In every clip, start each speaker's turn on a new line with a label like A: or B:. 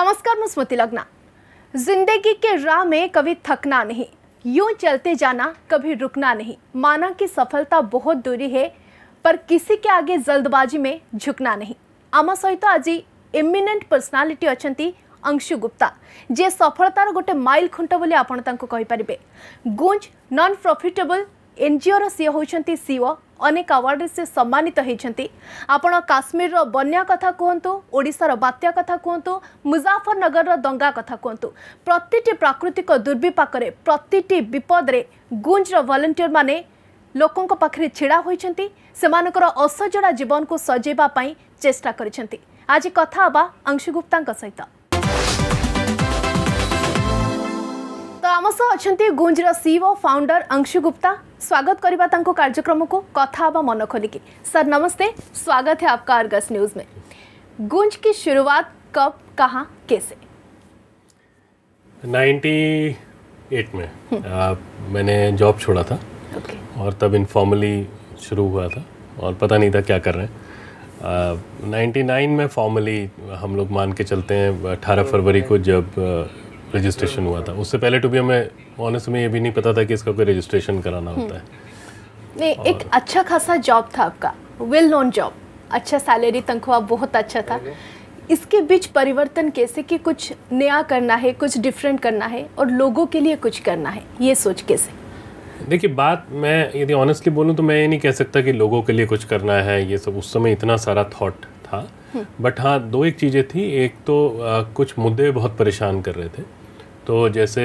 A: नमस्कार, मैं स्मृति लगना। ज़िंदगी के राह में कभी थकना नहीं, यूँ चलते जाना, कभी रुकना नहीं। माना कि सफलता बहुत दूरी है, पर किसी के आगे जल्दबाजी में झुकना नहीं। आम सहित आज एमिनेंट पर्सनालीटी अच्छा अंशु गुप्ता, जे सफलतार गोटे माइल खुंट बोली आपण गुंज नॉन प्रॉफिटेबल एनजीओर सी होती सीओ ଅନେକ ଆୱାର୍ଡରେ ସେ ସମ୍ମାନିତ ହୋଇଛନ୍ତି। ଆପଣ କାଶ୍ମୀରର ବନ୍ୟା କଥା କୁହନ୍ତୁ ଓଡ଼ିଶାର ବାତ୍ୟା କଥା କୁହନ୍ତୁ ମୁଜାଫରନଗରର ଦଙ୍ଗା କଥା କୁହନ୍ତୁ। ପ୍ରତିଟି ପ୍ରାକୃତିକ ଦୁର୍ବିପାକରେ ପ୍ରତିଟି ବିପଦରେ ଗୁଞ୍ଜର ଭଲେଣ୍ଟିୟରମାନେ ଲୋକଙ୍କ ପାଖରେ ଛିଡ଼ା ହୋଇଛନ୍ତି ସେମାନଙ୍କର ଅସଜଡ଼ା ଜୀବନକୁ ସଜେଇବା ପାଇଁ ଚେଷ୍ଟା କରିଛନ୍ତି। ଆଜି କଥା ହେବା ଅଂଶୁଗୁପ୍ତାଙ୍କ ସହିତ। आम सह अच्छा गुंजर सीओ फाउंडर अंशु गुप्ता स्वागत करवा तांको कार्यक्रम को कथा हवा मन खोलिकी सर नमस्ते स्वागत है आपका अर्गस न्यूज़ में गुंज की शुरुआत कब कहाँ कैसे
B: 98 में आ, मैंने जॉब छोड़ा था।
A: ओके
B: और तब इनफॉर्मली शुरू हुआ था। और पता नहीं था क्या कर रहे हैं। नाइन्टी नाइन में फॉर्मली हम लोग मान के चलते हैं अठारह फरवरी को जब रजिस्ट्रेशन हुआ था। उससे पहले टू भी हमें ऑनेस्ट में ये भी नहीं पता था कि इसका कोई रजिस्ट्रेशन कराना होता है।
A: नहीं एक अच्छा खासा जॉब था आपका वेल नोन जॉब अच्छा सैलरी तनख्वाह बहुत अच्छा था। इसके बीच परिवर्तन कैसे कि कुछ नया करना है कुछ डिफरेंट करना है और लोगों के लिए कुछ करना है ये सोच कैसे?
B: देखिए बात मैं यदि ऑनेस्टली बोलूँ तो मैं ये नहीं कह सकता कि लोगों के लिए कुछ करना है ये सब उस समय इतना सारा थॉट था। बट हाँ दो एक चीज़ें थी। एक तो आ, कुछ मुद्दे बहुत परेशान कर रहे थे। तो जैसे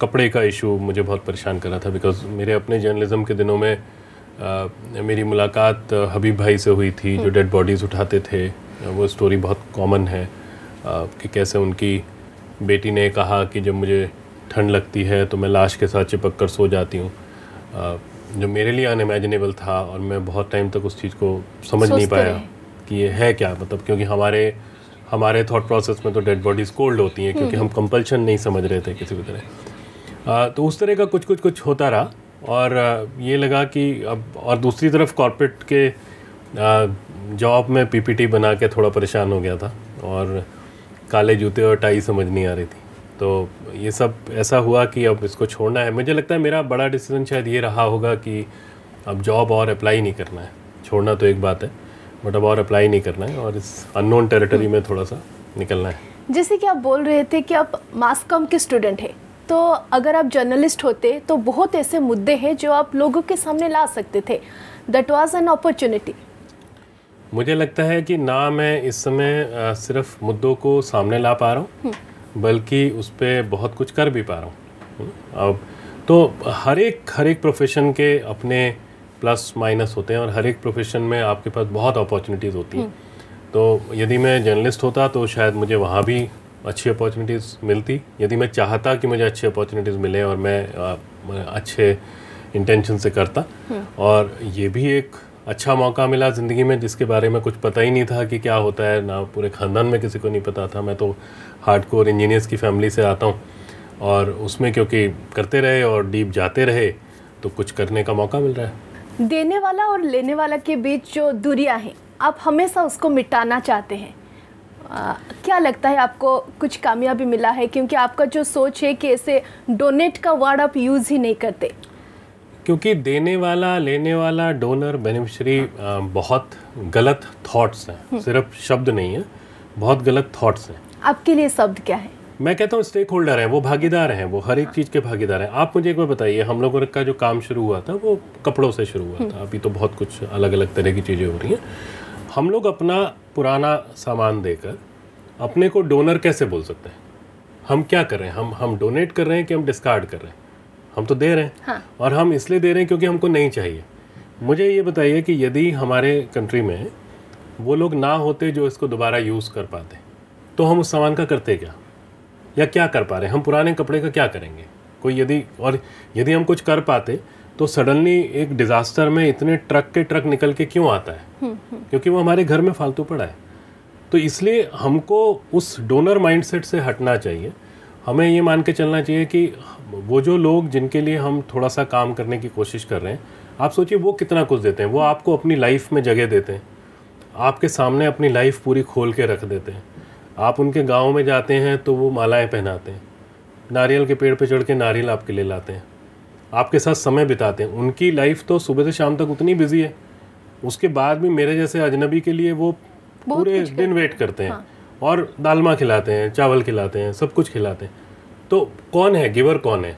B: कपड़े का इशू मुझे बहुत परेशान कर रहा था बिकॉज़ मेरे अपने जर्नलिज्म के दिनों में आ, मेरी मुलाकात हबीब भाई से हुई थी जो डेड बॉडीज़ उठाते थे। वो स्टोरी बहुत कॉमन है आ, कि कैसे उनकी बेटी ने कहा कि जब मुझे ठंड लगती है तो मैं लाश के साथ चिपक कर सो जाती हूँ। जो मेरे लिए अनइमेजिनेबल था और मैं बहुत टाइम तक उस चीज़ को समझ नहीं पाया कि ये है क्या मतलब क्योंकि हमारे हमारे थॉट प्रोसेस में तो डेड बॉडीज़ कोल्ड होती हैं क्योंकि हम कंपल्शन नहीं समझ रहे थे किसी भी तरह। तो उस तरह का कुछ कुछ कुछ होता रहा और ये लगा कि अब और दूसरी तरफ़ कॉरपोरेट के जॉब में पीपीटी बना के थोड़ा परेशान हो गया था और काले जूते और टाई समझ नहीं आ रही थी। तो ये सब ऐसा हुआ कि अब इसको छोड़ना है। मुझे लगता है मेरा बड़ा डिसीज़न शायद ये रहा होगा कि अब जॉब और अप्लाई नहीं करना है। छोड़ना तो एक बात है। बट अब और अप्लाई नहीं करना है और इस अननोन टेरिटरी में थोड़ा सा निकलना है।
A: जैसे कि आप बोल रहे थे कि आप मास कॉम के स्टूडेंट हैं तो अगर आप जर्नलिस्ट होते तो बहुत ऐसे मुद्दे हैं जो आप लोगों के सामने ला सकते थे। दैट वाज एन अपॉर्चुनिटी
B: मुझे लगता है कि ना मैं इस समय सिर्फ़ मुद्दों को सामने ला पा रहा हूँ बल्कि उस पर बहुत कुछ कर भी पा रहा हूँ। अब तो हर एक हर एक प्रोफेशन के अपने प्लस माइनस होते हैं और हर एक प्रोफेशन में आपके पास बहुत अपॉर्चुनिटीज़ होती हैं। तो यदि मैं जर्नलिस्ट होता तो शायद मुझे वहाँ भी अच्छी अपॉर्चुनिटीज़ मिलती। यदि मैं चाहता कि मुझे अच्छी अपॉर्चुनिटीज़ मिले और मैं अच्छे इंटेंशन से करता। और ये भी एक अच्छा मौका मिला ज़िंदगी में जिसके बारे में कुछ पता ही नहीं था कि क्या होता है। ना पूरे ख़ानदान में किसी को नहीं पता था। मैं तो हार्ड कोर इंजीनियर्स की फैमिली से आता हूँ और उसमें क्योंकि करते रहे और डीप जाते रहे तो कुछ करने का मौका मिल रहा है।
A: देने वाला और लेने वाला के बीच जो दूरियाँ हैं आप हमेशा उसको मिटाना चाहते हैं। आ, क्या लगता है आपको कुछ कामयाबी मिला है? क्योंकि आपका जो सोच है कि ऐसे डोनेट का वर्ड आप यूज़ ही नहीं करते।
B: क्योंकि देने वाला लेने वाला डोनर बेनिफिशरी बहुत गलत थॉट्स हैं। सिर्फ़ शब्द नहीं है बहुत गलत थॉट्स हैं।
A: आपके लिए शब्द क्या है?
B: मैं कहता हूँ स्टेक होल्डर हैं वो भागीदार हैं वो हर एक चीज़ के भागीदार हैं। आप मुझे एक बार बताइए हम लोगों का जो काम शुरू हुआ था वो कपड़ों से शुरू हुआ था। अभी तो बहुत कुछ अलग अलग तरह की चीज़ें हो रही हैं। हम लोग अपना पुराना सामान देकर अपने को डोनर कैसे बोल सकते हैं? हम क्या कर रहे हैं? हम हम डोनेट कर रहे हैं कि हम डिस्कार्ड कर रहे हैं? हम तो दे रहे हैं।
A: हाँ।
B: और हम इसलिए दे रहे हैं क्योंकि हमको नहीं चाहिए। मुझे ये बताइए कि यदि हमारे कंट्री में वो लोग ना होते जो इसको दोबारा यूज़ कर पाते तो हम उस सामान का करते क्या? या क्या कर पा रहे हैं? हम पुराने कपड़े का क्या करेंगे? कोई यदि और यदि हम कुछ कर पाते तो सडनली एक डिज़ास्टर में इतने ट्रक के ट्रक निकल के क्यों आता है? क्योंकि वो हमारे घर में फालतू पड़ा है। तो इसलिए हमको उस डोनर माइंडसेट से हटना चाहिए। हमें ये मान के चलना चाहिए कि वो जो लोग जिनके लिए हम थोड़ा सा काम करने की कोशिश कर रहे हैं आप सोचिए वो कितना कुछ देते हैं। वो आपको अपनी लाइफ में जगह देते हैं। आपके सामने अपनी लाइफ पूरी खोल के रख देते हैं। आप उनके गाँव में जाते हैं तो वो मालाएँ पहनाते हैं। नारियल के पेड़ पे चढ़ के नारियल आपके लिए लाते हैं। आपके साथ समय बिताते हैं। उनकी लाइफ तो सुबह से शाम तक उतनी बिज़ी है। उसके बाद भी मेरे जैसे अजनबी के लिए वो पूरे दिन वेट करते हैं। हाँ। और दालमा खिलाते हैं चावल खिलाते हैं सब कुछ खिलाते हैं। तो कौन है? गिवर कौन है?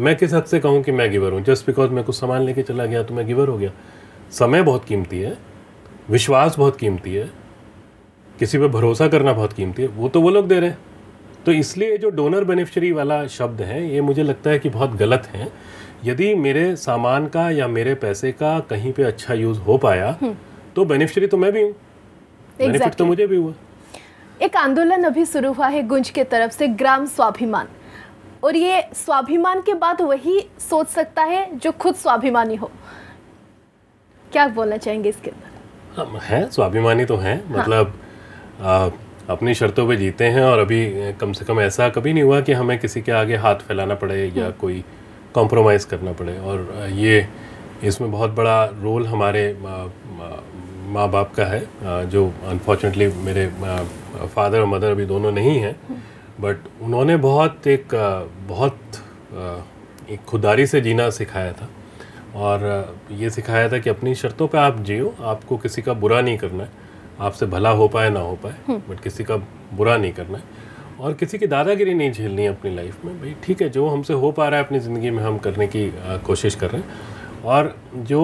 B: मैं किस हद से कहूँ कि मैं गिवर हूँ? जस्ट बिकॉज़ मैं कुछ सामान लेके चला गया तो मैं गिवर हो गया। समय बहुत कीमती है। विश्वास बहुत कीमती है। किसी पे भरोसा करना बहुत कीमती है वो तो वो लोग दे रहे हैं। तो इसलिए जो डोनर बेनिफिशरी वाला शब्द है ये मुझे लगता है कि बहुत गलत है। यदि मेरे सामान का या मेरे पैसे का कहीं पे अच्छा यूज़ हो पाया तो बेनिफिशरी तो मैं भी हूँ। बेनिफिट तो मुझे भी हुआ।
A: एक आंदोलन अभी शुरू हुआ है गुंज के तरफ़ से ग्राम स्वाभिमान। और ये स्वाभिमान के बाद वही सोच सकता है जो खुद स्वाभिमानी हो। क्या बोलना चाहेंगे इसके अंदर?
B: हैं स्वाभिमानी तो है मतलब आ, अपनी शर्तों पे जीते हैं और अभी कम से कम ऐसा कभी नहीं हुआ कि हमें किसी के आगे हाथ फैलाना पड़े या कोई कॉम्प्रोमाइज़ करना पड़े। और ये इसमें बहुत बड़ा रोल हमारे माँ बाप का है जो अनफॉर्चुनेटली मेरे फादर और मदर अभी दोनों नहीं हैं। बट उन्होंने बहुत एक बहुत एक खुदारी से जीना सिखाया था। और ये सिखाया था कि अपनी शर्तों पे आप जियो आपको किसी का बुरा नहीं करना है। आपसे भला हो पाए ना हो पाए बट किसी का बुरा नहीं करना है। और किसी की दादागिरी नहीं झेलनी है अपनी लाइफ में भाई ठीक है जो हमसे हो पा रहा है अपनी ज़िंदगी में हम करने की अ, कोशिश कर रहे हैं। और जो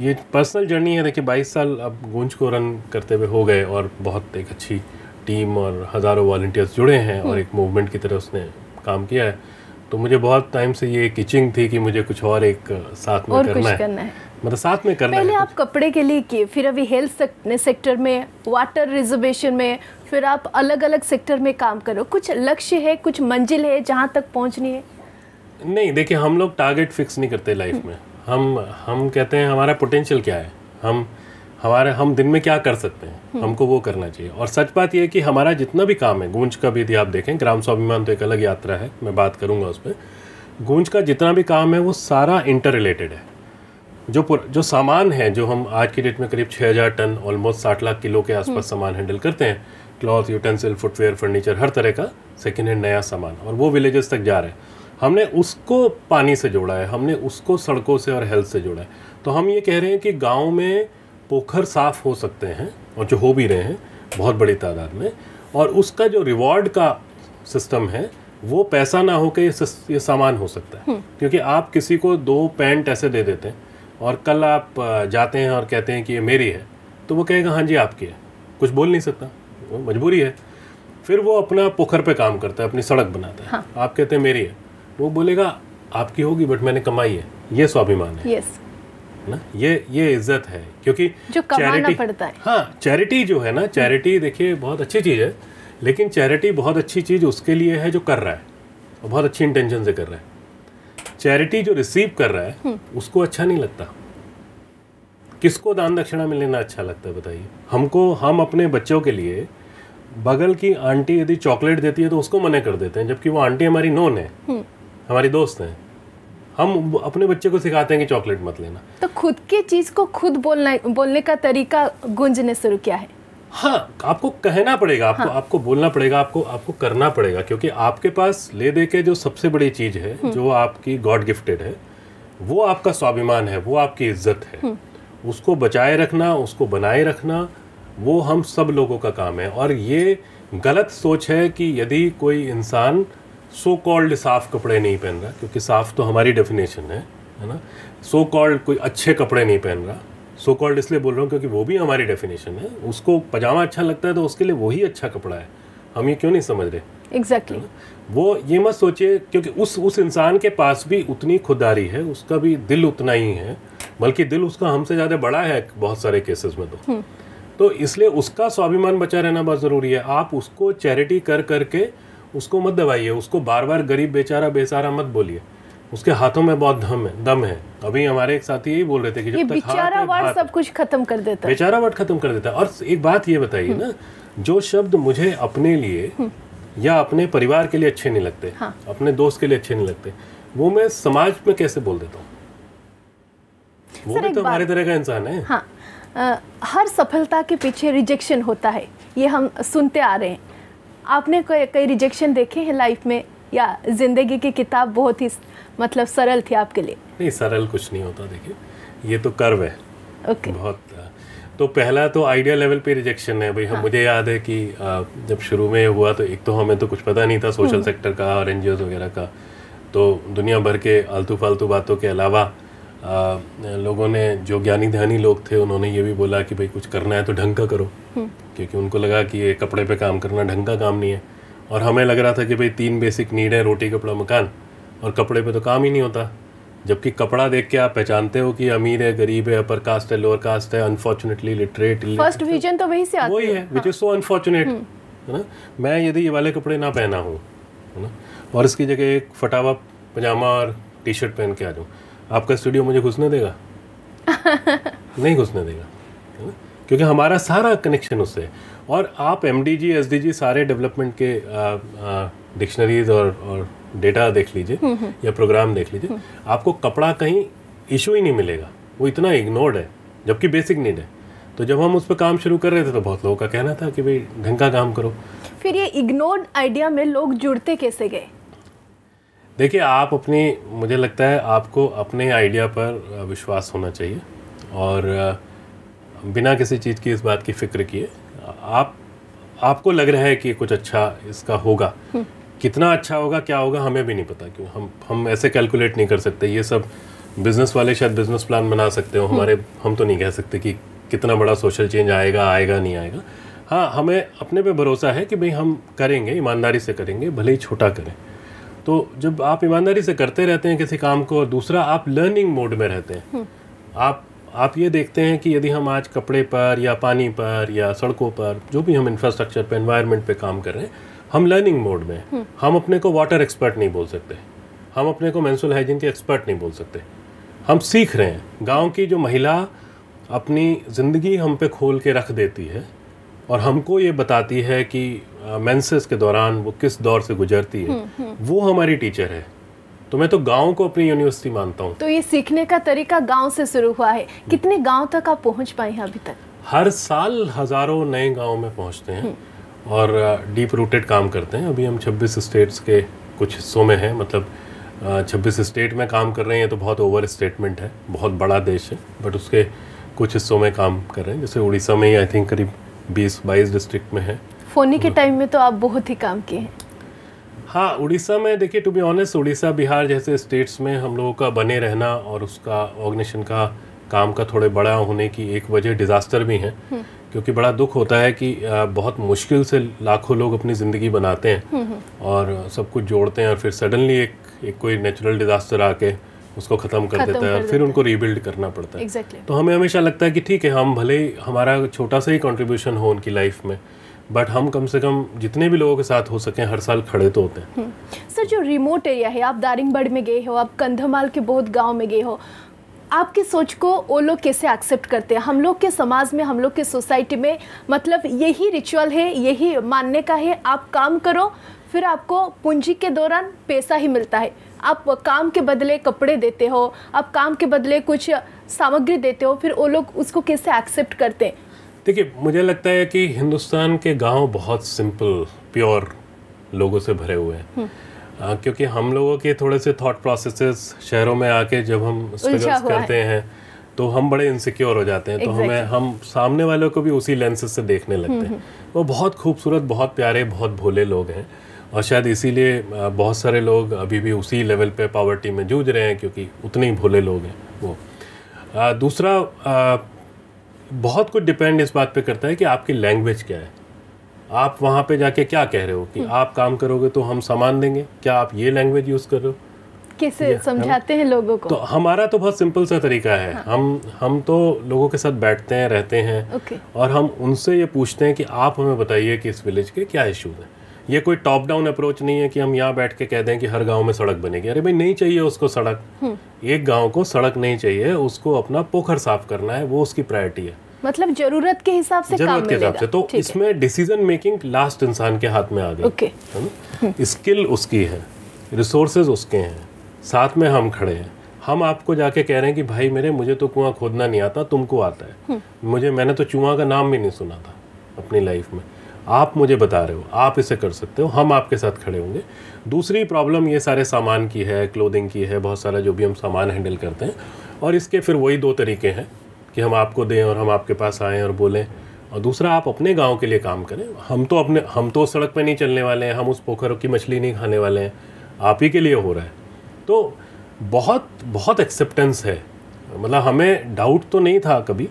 B: ये पर्सनल जर्नी है देखिए 22 साल अब गूंज को रन करते हुए हो गए और बहुत एक अच्छी टीम और हज़ारों वॉल्टियर्स जुड़े हैं और एक मूवमेंट की तरह उसने काम किया है। तो मुझे बहुत टाइम से ये किचिंग थी कि मुझे कुछ और एक साथ में करना है।
A: करना है।
B: मतलब साथ में करना
A: पहले
B: है।
A: आप कपड़े के लिए किए फिर अभी हेल्थ सेक्टर में वाटर रिजर्वेशन में फिर आप अलग अलग सेक्टर में काम करो। कुछ लक्ष्य है कुछ मंजिल है जहाँ तक पहुँचनी है?
B: नहीं देखिए हम लोग टारगेट फिक्स नहीं करते लाइफ में। हम हम कहते हैं हमारा पोटेंशियल क्या है? हम हमारे हम दिन में क्या कर सकते हैं? हमको वो करना चाहिए। और सच बात यह है कि हमारा जितना भी काम है गूंज का भी यदि आप देखें ग्राम स्वाभिमान तो एक अलग यात्रा है मैं बात करूँगा उस पर गूंज का जितना भी काम है वो सारा इंटर रिलेटेड है। जो पुर- जो सामान है जो हम आज की डेट में करीब 6000 टन ऑलमोस्ट साठ लाख किलो के आसपास सामान हैंडल करते हैं। क्लॉथ यूटेंसिल फुटवेयर फर्नीचर हर तरह का सेकेंड हैंड नया सामान और वो विलेजेस तक जा रहे हैं। हमने उसको पानी से जोड़ा है हमने उसको सड़कों से और हेल्थ से जोड़ा है। तो हम ये कह रहे हैं कि गाँव में पोखर साफ़ हो सकते हैं और जो हो भी रहे हैं बहुत बड़ी तादाद में और उसका जो रिवॉर्ड का सिस्टम है वो पैसा ना होकर ये, ये सामान हो सकता है। क्योंकि आप किसी को दो पैंट ऐसे दे देते हैं और कल आप जाते हैं और कहते हैं कि ये मेरी है तो वो कहेगा हाँ जी आपकी है। कुछ बोल नहीं सकता। वो मजबूरी है। फिर वो अपना पोखर पे काम करता है अपनी सड़क बनाता है। हाँ। आप कहते हैं मेरी है। वो बोलेगा आपकी होगी बट मैंने कमाई है। ये स्वाभिमान है।
A: यस
B: ना? ये ये इज़्ज़त है। क्योंकि
A: जो कमाना
B: charity-
A: पड़ता है।
B: हाँ चैरिटी जो है ना चैरिटी देखिए बहुत अच्छी चीज़ है। लेकिन चैरिटी बहुत अच्छी चीज़ उसके लिए है जो कर रहा है। और बहुत अच्छी इंटेंशन से कर रहा है। चैरिटी जो रिसीव कर रहा है उसको अच्छा नहीं लगता। किसको दान दक्षिणा में लेना अच्छा लगता है बताइए। हमको हम अपने बच्चों के लिए बगल की आंटी यदि चॉकलेट देती है तो उसको मना कर देते हैं जबकि वो आंटी हमारी नोन है हमारी दोस्त है। हम अपने बच्चे को सिखाते हैं कि चॉकलेट मत लेना।
A: तो खुद की चीज़ को खुद बोलना बोलने का तरीका गुंज ने शुरू किया है।
B: हाँ आपको कहना पड़ेगा आपको हाँ. आपको बोलना पड़ेगा आपको आपको करना पड़ेगा क्योंकि आपके पास ले दे के जो सबसे बड़ी चीज़ है जो आपकी गॉड गिफ्टेड है वो आपका स्वाभिमान है वो आपकी इज़्ज़त है। उसको बचाए रखना उसको बनाए रखना वो हम सब लोगों का काम है। और ये गलत सोच है कि यदि कोई इंसान सो कॉल्ड साफ़ कपड़े नहीं पहन रहा क्योंकि साफ़ तो हमारी डेफिनेशन है है ना? सो कॉल्ड कोई अच्छे कपड़े नहीं पहन रहा सो कॉल्ड इसलिए बोल रहा हूँ क्योंकि वो भी हमारी डेफिनेशन है। उसको पजामा अच्छा लगता है तो उसके लिए वही अच्छा कपड़ा है। हम ये क्यों नहीं समझ रहे?
A: Exactly exactly.
B: वो ये मत सोचिए क्योंकि उस उस इंसान के पास भी उतनी खुददारी है उसका भी दिल उतना ही है बल्कि दिल उसका हमसे ज़्यादा बड़ा है बहुत सारे केसेस में तो। तो इसलिए उसका स्वाभिमान बचा रहना बहुत ज़रूरी है। आप उसको चैरिटी कर करके उसको मत दबाइए उसको बार बार गरीब बेचारा बेचारा मत बोलिए। उसके हाथों में बहुत दम है दम है। अभी हमारे एक साथी यही बोल रहे थे कि जब तक
A: बेचारा वर्ड सब कुछ खत्म कर देता है।
B: बेचारा वर्ड खत्म कर देता है। और एक बात ये बताइए ना जो शब्द मुझे अपने लिए या अपने परिवार के लिए अच्छे नहीं लगते
A: हाँ।
B: अपने दोस्त के लिए अच्छे नहीं लगते वो मैं समाज में कैसे बोल देता हूँ? वो भी तो हमारे तरह का इंसान है।
A: हाँ। अ, हर सफलता के पीछे रिजेक्शन होता है ये हम सुनते आ रहे हैं। आपने कोई कई रिजेक्शन देखे हैं लाइफ में? या ज़िंदगी की किताब बहुत ही मतलब सरल थी आपके लिए?
B: नहीं सरल कुछ नहीं होता देखिए। ये तो कर्व है।
A: ओके
B: बहुत तो पहला तो आइडिया लेवल पे रिजेक्शन है। भाई हम मुझे याद है कि आ, जब शुरू में हुआ तो एक तो हमें तो कुछ पता नहीं था सोशल सेक्टर का और एन वगैरह का। तो दुनिया भर के आलतू फालतू बातों के अलावा आ, लोगों ने जो ज्ञानी ध्यानी लोग थे उन्होंने ये भी बोला कि भाई कुछ करना है तो ढंग का करो। क्योंकि उनको लगा कि ये कपड़े पे काम करना ढंग का काम नहीं है। और हमें लग रहा था कि भाई तीन बेसिक नीड है रोटी कपड़ा मकान। और कपड़े पे तो काम ही नहीं होता। जबकि कपड़ा देख के आप पहचानते हो कि अमीर है गरीब है अपर कास्ट है लोअर कास्ट है अनफॉर्चुनेटली लिटरेट
A: फ़र्स्ट विजन तो वही से आता
B: वही है। विच इज़ सो अनफॉर्चुनेट है ना? मैं यदि ये वाले कपड़े ना पहना हूँ है ना? और इसकी जगह एक फटावा पजामा और टी शर्ट पहन के आ जाऊँ आपका स्टूडियो मुझे घुसने देगा? नहीं घुसने देगा है ना? क्योंकि हमारा सारा कनेक्शन उससे है। और आप M D G S D G सारे डेवलपमेंट के डिक्शनरीज और और डेटा देख लीजिए या प्रोग्राम देख लीजिए आपको कपड़ा कहीं इशू ही नहीं मिलेगा। वो इतना इग्नोर्ड है जबकि बेसिक नीड है। तो जब हम उस पर काम शुरू कर रहे थे तो बहुत लोगों का कहना था कि भाई ढंग का काम करो।
A: फिर ये इग्नोर्ड आइडिया में लोग जुड़ते कैसे गए?
B: देखिए आप अपनी मुझे लगता है आपको अपने आइडिया पर विश्वास होना चाहिए। और बिना किसी चीज़ की इस बात की फ़िक्र किए आप आपको लग रहा है कि कुछ अच्छा इसका होगा। कितना अच्छा होगा क्या होगा हमें भी नहीं पता क्यों हम हम ऐसे कैलकुलेट नहीं कर सकते। ये सब बिज़नेस वाले शायद बिज़नेस प्लान बना सकते हो। हमारे हम तो नहीं कह सकते कि कितना बड़ा सोशल चेंज आएगा आएगा नहीं आएगा। हाँ हमें अपने पे भरोसा है कि भाई हम करेंगे ईमानदारी से करेंगे भले ही छोटा करें। तो जब आप ईमानदारी से करते रहते हैं किसी काम को और दूसरा आप लर्निंग मोड में रहते हैं। आप आप ये देखते हैं कि यदि हम आज कपड़े पर या पानी पर या सड़कों पर जो भी हम इंफ्रास्ट्रक्चर पर एनवायरनमेंट पे काम कर रहे हैं हम लर्निंग मोड में हैं। हम अपने को वाटर एक्सपर्ट नहीं बोल सकते। हम अपने को मेंसुरल हाइजीन के एक्सपर्ट नहीं बोल सकते। हम सीख रहे हैं। गाँव की जो महिला अपनी ज़िंदगी हम पे खोल के रख देती है और हमको ये बताती है कि मेंसेस के दौरान वो किस दौर से गुजरती है वो हमारी टीचर है। तो मैं तो गाँव को अपनी यूनिवर्सिटी मानता हूँ।
A: तो ये सीखने का तरीका गाँव से शुरू हुआ है। कितने गाँव तक आप पहुँच पाए हैं अभी तक?
B: हर साल हज़ारों नए गाँव में पहुँचते हैं। और डीप रूटेड काम करते हैं। अभी हम 26 स्टेट्स के कुछ हिस्सों में हैं। मतलब छब्बीस स्टेट में काम कर रहे हैं ये तो बहुत ओवर स्टेटमेंट है। बहुत बड़ा देश है बट उसके कुछ हिस्सों में काम कर रहे हैं। जैसे उड़ीसा में ही आई थिंक करीब बीस बाईस डिस्ट्रिक्ट में है।
A: फोनी के टाइम में तो आप बहुत ही काम किए हैं।
B: हाँ उड़ीसा में देखिए to be honest Orissa Bihar जैसे स्टेट्स में हम लोगों का बने रहना और उसका ऑर्गेनाइजेशन का काम का थोड़े बड़ा होने की एक वजह डिज़ास्टर भी है। क्योंकि बड़ा दुख होता है कि बहुत मुश्किल से लाखों लोग अपनी ज़िंदगी बनाते हैं। और सब कुछ जोड़ते हैं और फिर सडनली एक एक कोई नेचुरल डिज़ास्टर आके उसको ख़त्म कर देता है और फिर उनको रीबिल्ड करना पड़ता है।
A: Exactly.
B: तो हमें हमेशा लगता है कि ठीक है हम भले ही हमारा छोटा सा ही कंट्रीब्यूशन हो उनकी लाइफ में बट हम कम से कम जितने भी लोगों के साथ हो सकें हर साल खड़े तो होते हैं।
A: सर जो रिमोट एरिया है आप दारिंगबड़ में गए हो आप कंधमाल के बहुत गाँव में गए हो आपकी सोच को वो लोग कैसे एक्सेप्ट करते हैं? हम लोग के समाज में हम लोग के सोसाइटी में मतलब यही रिचुअल है यही मानने का है। आप काम करो फिर आपको पूंजी के दौरान पैसा ही मिलता है। आप काम के बदले कपड़े देते हो आप काम के बदले कुछ सामग्री देते हो फिर वो लोग उसको कैसे एक्सेप्ट करते हैं?
B: देखिए मुझे लगता है कि हिंदुस्तान के गाँव बहुत सिंपल प्योर लोगों से भरे हुए हैं। आ, क्योंकि हम लोगों के थोड़े से थॉट प्रोसेसेस शहरों में आके जब हम स्ट्रगल्स करते हैं। तो हम बड़े इनसिक्योर हो जाते हैं। exactly. तो हमें हम सामने वालों को भी उसी लेंसेज से देखने लगते हैं। वो बहुत खूबसूरत बहुत प्यारे बहुत भोले लोग हैं और शायद इसीलिए बहुत सारे लोग अभी भी उसी लेवल पे पावर्टी में जूझ रहे हैं क्योंकि उतने ही भोले लोग हैं वो। आ, दूसरा आ, बहुत कुछ डिपेंड इस बात पे करता है कि आपकी लैंग्वेज क्या है। आप वहाँ पे जाके क्या कह रहे हो कि हम्म। आप काम करोगे तो हम सामान देंगे? क्या आप ये लैंग्वेज यूज़ कर रहे हो?
A: कैसे समझाते हैं लोगों को?
B: तो हमारा तो बहुत सिंपल सा तरीका है। हाँ। हम हम तो लोगों के साथ बैठते हैं रहते हैं और हम उनसे ये पूछते हैं कि आप हमें बताइए कि इस विलेज के क्या इशूज़ हैं। ये कोई टॉप डाउन अप्रोच नहीं है कि हम यहाँ बैठ के कह दें कि हर गाँव में सड़क बनेगी। अरे भाई नहीं चाहिए उसको सड़क। हम्म। एक गाँव को सड़क नहीं चाहिए उसको अपना पोखर साफ़ करना है वो उसकी प्रायोरिटी है।
A: मतलब ज़रूरत के हिसाब से
B: ज़रूरत के हिसाब से। तो इसमें डिसीज़न मेकिंग लास्ट इंसान के हाथ में आ गई।
A: ओके
B: स्किल उसकी है रिसोर्सेज उसके हैं साथ में हम खड़े हैं। हम आपको जाके कह रहे हैं कि भाई मेरे मुझे तो कुआँ खोदना नहीं आता तुमको आता है। हम्म। मुझे मैंने तो चुआ का नाम भी नहीं सुना था अपनी लाइफ में। आप मुझे बता रहे हो आप इसे कर सकते हो हम आपके साथ खड़े होंगे। दूसरी प्रॉब्लम ये सारे सामान की है क्लोथिंग की है बहुत सारा जो भी हम सामान हैंडल करते हैं और इसके फिर वही दो तरीके हैं। कि हम आपको दें और हम आपके पास आएँ और बोलें। और दूसरा आप अपने गाँव के लिए काम करें। हम तो अपने हम तो सड़क पे नहीं चलने वाले हैं हम उस पोखर की मछली नहीं खाने वाले हैं। आप ही के लिए हो रहा है। तो बहुत बहुत एक्सेप्टेंस है। मतलब हमें डाउट तो नहीं था कभी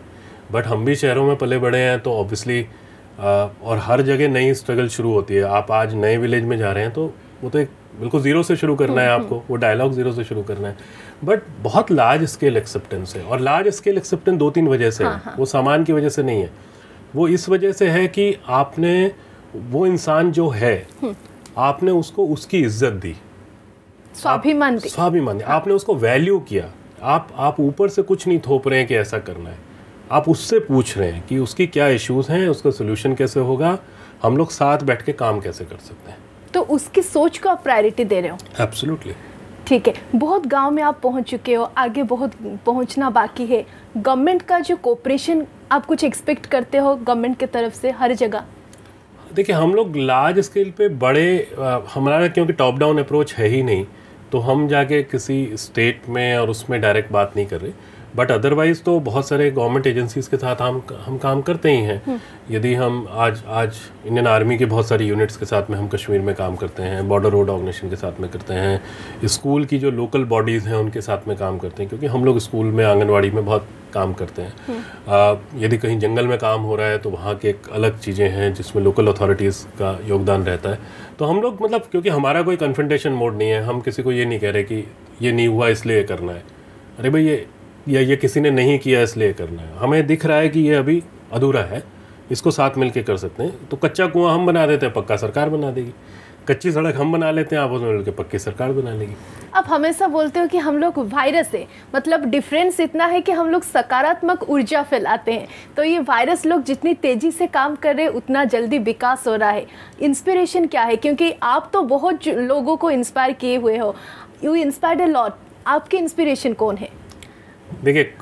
B: बट हम भी शहरों में पले बड़े हैं तो ऑब्वियसली और हर जगह नई स्ट्रगल शुरू होती है। आप आज नए विलेज में जा रहे हैं तो वो तो एक बिल्कुल ज़ीरो से शुरू करना है आपको। वो डायलॉग ज़ीरो से शुरू करना है। बट बहुत लार्ज स्केल एक्सेप्टेंस है। और लार्ज स्केल एक्सेप्टेंस दो तीन वजह से
A: हाँ,
B: है
A: हाँ.
B: वो सामान की वजह से नहीं है। वो इस वजह से है कि आपने वो इंसान जो है आपने उसको उसकी इज़्ज़त दी।
A: स्वाभिमान दी।
B: स्वाभिमान हाँ. आपने उसको वैल्यू किया। आप आप ऊपर से कुछ नहीं थोप रहे हैं कि ऐसा करना है। आप उससे पूछ रहे हैं कि उसकी क्या इश्यूज़ हैं उसका सोल्यूशन कैसे होगा हम लोग साथ बैठ के काम कैसे कर सकते हैं।
A: तो उसकी सोच को आप प्रायोरिटी दे रहे हो?
B: एब्सोल्युटली
A: ठीक है, बहुत गाँव में आप पहुँच चुके हो, आगे बहुत पहुँचना बाकी है। गवर्नमेंट का जो कोऑपरेशन आप कुछ एक्सपेक्ट करते हो गवर्नमेंट की तरफ़ से हर जगह?
B: देखिए, हम लोग लार्ज स्केल पे बड़े हमारा क्योंकि टॉप डाउन अप्रोच है ही नहीं तो हम जाके किसी स्टेट में और उसमें डायरेक्ट बात नहीं कर रहे। बट अदरवाइज़ तो बहुत सारे गवर्नमेंट एजेंसीज के साथ हम हम काम करते ही हैं। यदि हम आज आज इंडियन आर्मी के बहुत सारी यूनिट्स के साथ में हम कश्मीर में काम करते हैं बॉर्डर रोड ऑर्गेनाइजेशन के साथ में करते हैं स्कूल की जो लोकल बॉडीज़ हैं उनके साथ में काम करते हैं क्योंकि हम लोग स्कूल में आंगनवाड़ी में बहुत काम करते हैं। यदि कहीं जंगल में काम हो रहा है तो वहाँ के एक अलग चीज़ें हैं जिसमें लोकल अथॉरिटीज़ का योगदान रहता है। तो हम लोग मतलब क्योंकि हमारा कोई कन्फ्रंटेशन मोड नहीं है हम किसी को ये नहीं कह रहे कि ये नहीं हुआ इसलिए करना है। अरे भाई ये या ये किसी ने नहीं किया इसलिए करना है। हमें दिख रहा है कि ये अभी अधूरा है, इसको साथ मिलके कर सकते हैं। तो कच्चा कुआँ हम बना देते हैं, पक्का सरकार बना देगी। कच्ची सड़क हम बना लेते हैं आप उसमें मिलकर पक्की सरकार बना लेगी।
A: आप हमेशा बोलते हो कि हम लोग वायरस है। मतलब डिफरेंस इतना है कि हम लोग सकारात्मक ऊर्जा फैलाते हैं। तो ये वायरस लोग जितनी तेज़ी से काम कर रहे उतना जल्दी विकास हो रहा है। इंस्पिरेशन क्या है? क्योंकि आप तो बहुत लोगों को इंस्पायर किए हुए हो। यू इंस्पायर्ड अ लॉट आपके इंस्पिरेशन कौन है?
B: देखिए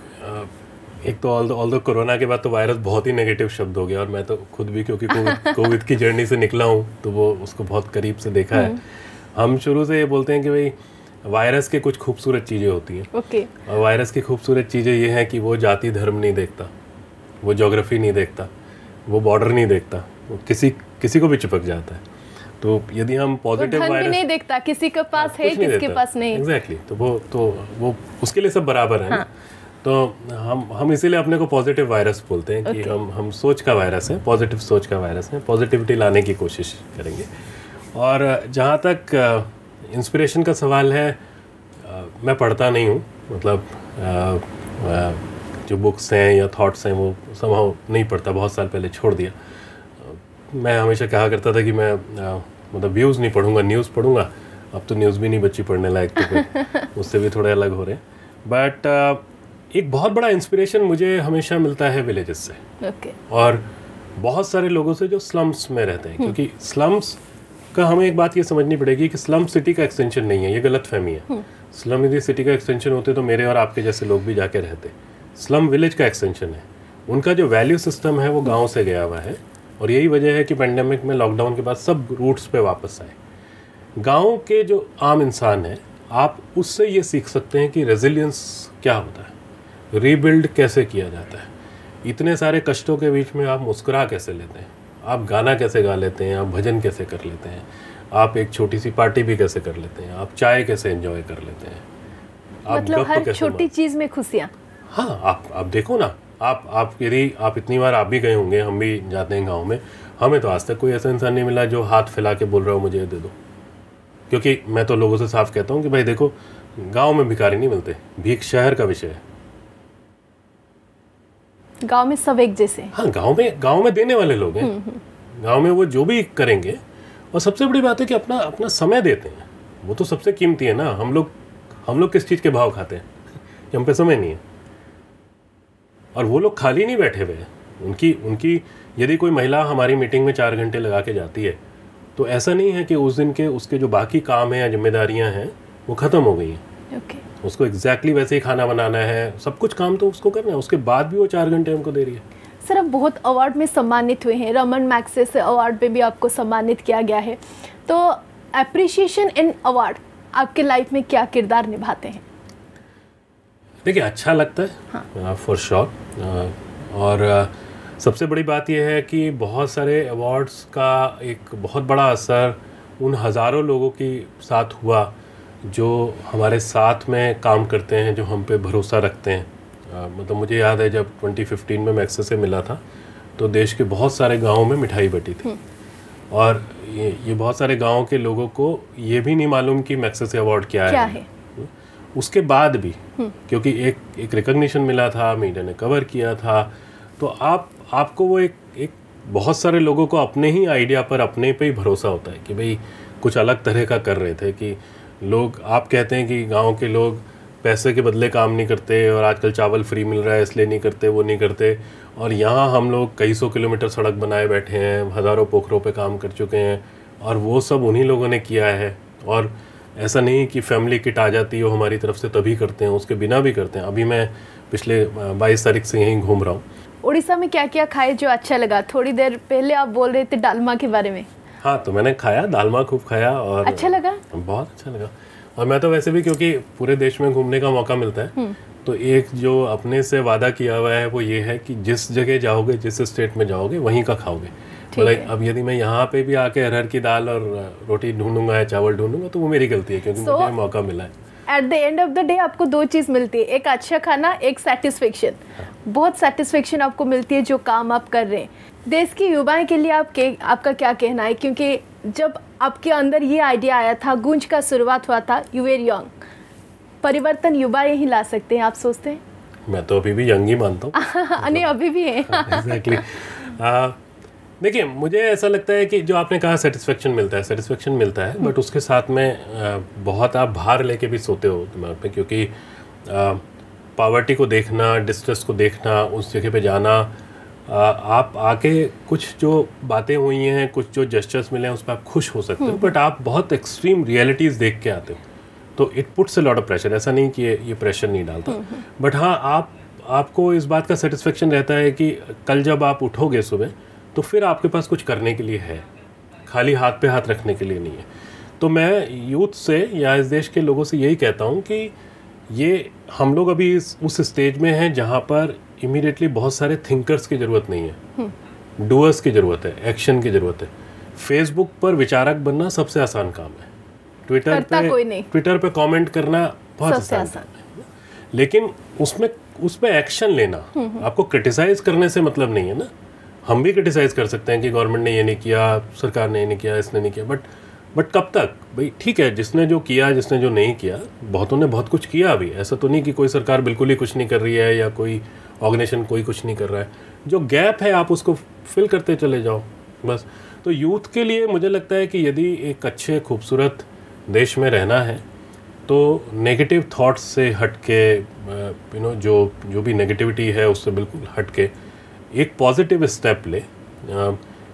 B: एक तो ऑल ऑल कोरोना के बाद तो वायरस बहुत ही नेगेटिव शब्द हो गया और मैं तो खुद भी क्योंकि कोविड की जर्नी से निकला हूँ तो वो उसको बहुत करीब से देखा है। हम शुरू से ये बोलते हैं कि भाई वायरस के कुछ खूबसूरत चीज़ें होती हैं।
A: ओके।
B: और वायरस की खूबसूरत चीज़ें ये हैं कि वो जाति धर्म नहीं देखता वो जोग्राफी नहीं देखता वो बॉर्डर नहीं देखता वो किसी किसी को भी चिपक जाता है। तो यदि हम पॉजिटिव
A: वायरस नहीं देखता किसी के पास है किसी के पास नहीं
B: एग्जैक्टली exactly. तो वो तो वो उसके लिए सब बराबर है हाँ. तो हम हम इसीलिए अपने को पॉजिटिव वायरस बोलते हैं कि okay. हम हम सोच का वायरस है पॉजिटिव सोच का वायरस है पॉजिटिविटी लाने की कोशिश करेंगे और जहाँ तक इंस्पिरेशन का सवाल है मैं पढ़ता नहीं हूँ मतलब आ, आ, जो बुक्स हैं या थॉट्स हैं वो समाव नहीं पढ़ता बहुत साल पहले छोड़ दिया मैं हमेशा कहा करता था कि मैं मतलब व्यूज़ नहीं पढ़ूँगा न्यूज़ पढ़ूँगा। अब तो न्यूज़ भी नहीं बच्ची पढ़ने लायक तो उससे भी थोड़े अलग हो रहे हैं। बट एक बहुत बड़ा इंस्पिरेशन मुझे हमेशा मिलता है विलेजेस से।
A: Okay.
B: और बहुत सारे लोगों से जो स्लम्स में रहते हैं क्योंकि स्लम्स का हमें एक बात ये समझनी पड़ेगी कि स्लम सिटी का एक्सटेंशन नहीं है ये गलत फहमी है स्लम यदि सिटी का एक्सटेंशन होते तो मेरे और आपके जैसे लोग भी जाके रहते। स्लम विलेज का एक्सटेंशन है। उनका जो वैल्यू सिस्टम है वो गाँव से गया हुआ है। और यही वजह है कि पेंडेमिक में लॉकडाउन के बाद सब रूट्स पे वापस आए। गाँव के जो आम इंसान है आप उससे ये सीख सकते हैं कि रेजिलियंस क्या होता है रीबिल्ड कैसे किया जाता है। इतने सारे कष्टों के बीच में आप मुस्कुरा कैसे लेते हैं? आप गाना कैसे गा लेते हैं? आप भजन कैसे कर लेते हैं? आप एक छोटी सी पार्टी भी कैसे कर लेते हैं? आप चाय कैसे एंजॉय कर लेते हैं?
A: मतलब हर छोटी चीज़ में खुशियाँ।
B: हाँ आप आप देखो ना आप आप यदि आप इतनी बार आप भी गए होंगे हम भी जाते हैं गाँव में हमें तो आज तक कोई ऐसा इंसान नहीं मिला जो हाथ फैला के बोल रहा हो मुझे दे दो। क्योंकि मैं तो लोगों से साफ़ कहता हूँ कि भाई देखो गाँव में भिखारी नहीं मिलते भीख शहर का विषय है।
A: गाँव में सब एक जैसे
B: हाँ। गाँव में गाँव में देने वाले लोग हैं। हम्म, हम्म। गाँव में वो जो भी करेंगे और सबसे बड़ी बात है कि अपना अपना समय देते हैं। वो तो सबसे कीमती है ना हम लोग हम लोग किस चीज़ के भाव खाते हैं? हम पे समय नहीं है। और वो लोग खाली नहीं बैठे हुए उनकी उनकी यदि कोई महिला हमारी मीटिंग में चार घंटे लगा के जाती है तो ऐसा नहीं है कि उस दिन के उसके जो बाकी काम हैं या जिम्मेदारियाँ हैं वो ख़त्म हो गई हैं।
A: Okay.
B: उसको एग्जैक्टली exactly वैसे ही खाना बनाना है सब कुछ काम तो उसको करना है उसके बाद भी वो चार घंटे हमको दे रही है।
A: सर आप बहुत अवार्ड में सम्मानित हुए हैं। रमन मैक्सेस अवार्ड पे भी आपको सम्मानित किया गया है। तो अप्रिसिएशन इन अवार्ड आपके लाइफ में क्या किरदार निभाते हैं?
B: देखिए अच्छा लगता है फॉर श्योर और uh, सबसे बड़ी बात यह है कि बहुत सारे अवार्ड्स का एक बहुत बड़ा असर उन हज़ारों लोगों के साथ हुआ जो हमारे साथ में काम करते हैं जो हम पे भरोसा रखते हैं। मतलब मुझे याद है जब 2015 में मैक्से से मिला था तो देश के बहुत सारे गाँवों में मिठाई बटी थी। और ये ये बहुत सारे गाँवों के लोगों को ये भी नहीं मालूम कि मैक्से से अवार्ड क्या,
A: क्या
B: है,
A: है?
B: उसके बाद भी क्योंकि एक एक रिकग्निशन मिला था मीडिया ने कवर किया था तो आप आपको वो एक एक बहुत सारे लोगों को अपने ही आइडिया पर अपने पे ही भरोसा होता है कि भाई कुछ अलग तरह का कर रहे थे कि लोग आप कहते हैं कि गाँव के लोग पैसे के बदले काम नहीं करते और आजकल चावल फ्री मिल रहा है इसलिए नहीं करते वो नहीं करते। और यहाँ हम लोग कई सौ किलोमीटर सड़क बनाए बैठे हैं हज़ारों पोखरों पे काम कर चुके हैं और वो सब उन्हीं लोगों ने किया है। और ऐसा नहीं कि फैमिली किट आ जाती है वो हमारी तरफ़ से तभी करते हैं उसके बिना भी करते हैं। अभी मैं पिछले बाईस तारीख से यहीं घूम रहा हूँ।
A: उड़ीसा में क्या क्या खाए जो अच्छा लगा? थोड़ी देर पहले आप बोल रहे थे डालमा के बारे में।
B: हाँ तो मैंने खाया दालमा खूब खाया और
A: अच्छा लगा?
B: बहुत अच्छा लगा। और मैं तो वैसे भी क्योंकि पूरे देश में घूमने का मौका मिलता है तो एक जो अपने से वादा किया हुआ है वो ये है कि जिस जगह जाओगे जिस स्टेट में जाओगे वहीं का खाओगे। मतलब अब यदि मैं यहाँ पे भी आके अरहर की दाल और रोटी ढूंढूँगा या चावल ढूंढूँगा तो वो मेरी गलती है क्योंकि
A: So-
B: मुझे मौका मिला है।
A: At the end of the day आपको दो चीज़ मिलती है एक अच्छा खाना एक सेटिस्फेक्शन बहुत सेटिस्फेक्शन आपको मिलती है जो काम आप कर रहे हैं। देश की युवाएँ के लिए आप के आपका क्या कहना है? क्योंकि जब आपके अंदर ये आइडिया आया था गूंज का शुरुआत हुआ था यू वेर यंग परिवर्तन युवाएँ ही ला सकते हैं आप सोचते हैं?
B: मैं तो अभी भी यंग ही मानता हूँ।
A: नहीं अभी भी है।
B: एग्जैक्टली देखिए मुझे ऐसा लगता है कि जो आपने कहा सेटिस्फेक्शन मिलता है सेटिस्फेक्शन मिलता है बट उसके साथ में बहुत आप भार लेके भी सोते हो दिमाग पे क्योंकि पावर्टी को देखना डिस्ट्रेस को देखना उस जगह पे जाना आप आके कुछ जो बातें हुई हैं कुछ जो जेस्चर्स मिले हैं उस पर आप खुश हो सकते हो बट आप बहुत एक्सट्रीम रियलिटीज़ देख के आते हो। तो it puts a lot of pressure ऐसा नहीं कि ये ये प्रेशर नहीं डालता। बट हाँ आप आपको इस बात का सेटिस्फेक्शन रहता है कि कल जब आप उठोगे सुबह तो फिर आपके पास कुछ करने के लिए है। खाली हाथ पे हाथ रखने के लिए नहीं है। तो मैं यूथ से या इस देश के लोगों से यही कहता हूँ कि ये हम लोग अभी इस उस स्टेज में हैं जहाँ पर इमीडिएटली बहुत सारे थिंकर्स की ज़रूरत नहीं है। डूअर्स की ज़रूरत है एक्शन की ज़रूरत है। फेसबुक पर विचारक बनना सबसे आसान काम है। ट्विटर पे ट्विटर पे कमेंट करना बहुत आसान है। लेकिन उसमें उसमें एक्शन लेना आपको क्रिटिसाइज करने से मतलब नहीं है ना। हम भी क्रिटिसाइज कर सकते हैं कि गवर्नमेंट ने ये नहीं किया, सरकार ने ये नहीं किया, इसने नहीं किया बट बट कब तक? भाई, ठीक है, जिसने जो किया, जिसने जो नहीं किया, बहुतों ने बहुत कुछ किया अभी। ऐसा तो नहीं कि कोई सरकार बिल्कुल ही कुछ नहीं कर रही है या कोई ऑर्गेनाइजेशन कोई कुछ नहीं कर रहा है। जो गैप है, आप उसको फिल करते चले जाओ, बस। तो यूथ के लिए मुझे लगता है कि यदि एक अच्छे, खूबसूरत देश में रहना है तो नेगेटिव थॉट्स से हट के यू नो जो जो भी नेगेटिविटी है, उससे बिल्कुल हट के एक पॉजिटिव स्टेप ले।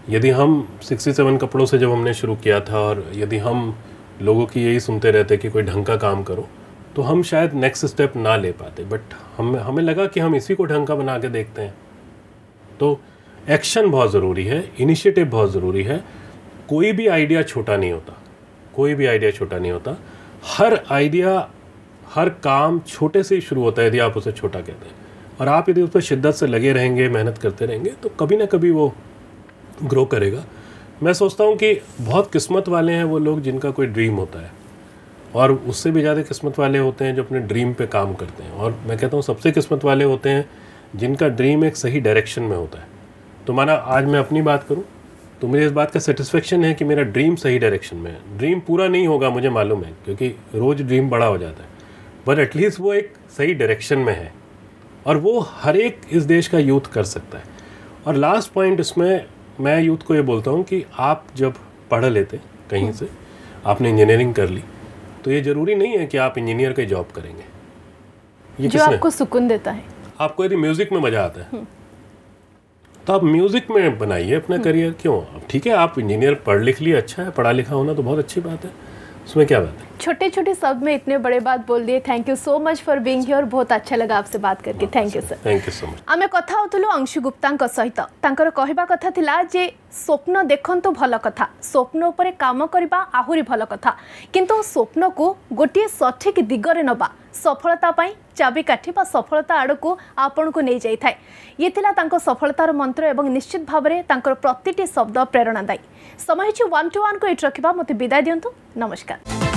B: यदि हम 67 कपड़ों से जब हमने शुरू किया था और यदि हम लोगों की यही सुनते रहते कि कोई ढंग का काम करो तो हम शायद नेक्स्ट स्टेप ना ले पाते। बट हम, हमें लगा कि हम इसी को ढंग का बना के देखते हैं। तो एक्शन बहुत ज़रूरी है इनिशिएटिव बहुत ज़रूरी है। कोई भी आइडिया छोटा नहीं होता। कोई भी आइडिया छोटा नहीं होता। हर आइडिया हर काम छोटे से ही शुरू होता है, यदि आप उसे छोटा कहते हैं। और आप यदि उस पर शिद्दत से लगे रहेंगे, मेहनत करते रहेंगे तो कभी ना कभी वो ग्रो करेगा। मैं सोचता हूँ कि बहुत किस्मत वाले हैं वो लोग जिनका कोई ड्रीम होता है। और उससे भी ज़्यादा किस्मत वाले होते हैं जो अपने ड्रीम पे काम करते हैं। और मैं कहता हूँ सबसे किस्मत वाले होते हैं जिनका ड्रीम एक सही डायरेक्शन में होता है। तो माना आज मैं अपनी बात करूँ तो मुझे इस बात का सेटिस्फेक्शन है कि मेरा ड्रीम सही डायरेक्शन में है। ड्रीम पूरा नहीं होगा, मुझे मालूम है, क्योंकि रोज़ ड्रीम बड़ा हो जाता है। बट एटलीस्ट वो एक सही डायरेक्शन में है। और वो हर एक इस देश का यूथ कर सकता है। और लास्ट पॉइंट इसमें मैं यूथ को ये बोलता हूँ कि आप जब पढ़ लेते कहीं से आपने इंजीनियरिंग कर ली तो ये ज़रूरी नहीं है कि आप इंजीनियर का जॉब करेंगे। ये
A: जो आपको सुकून देता है।
B: आपको यदि म्यूज़िक में मज़ा आता है तो आप म्यूज़िक में बनाइए अपना करियर क्यों? ठीक है आप इंजीनियर पढ़ लिख लिए अच्छा है पढ़ा लिखा होना तो बहुत अच्छी बात है। उसमें क्या बात है?
A: छोटे छोटे शब्द में इतने बड़े बात बोल दिए। Thank you so much for being here बहुत अच्छा लगा आपसे बात करके। Thank you sir
B: thank you so much
A: आम कथा होतलु अंशु गुप्ता सहित तांकर कहवा कथा थिला जे स्वप्न देखंतु भल कथा स्वप्न उपरे काम करबा आहुरी भल कथा किंतु स्वप्न को गोटे सठिक दिगरे नबा सफलता पाई चाबी काठी बा सफलता आड़को आपण को नहीं जाए ये थिला तांको सफलतार मंत्र एवं निश्चित भावरे तांकर प्रतिटी शब्द प्रेरणादायी समय छु 1 टू 1 को इट रखिबा मते विदाई दियंतु नमस्कार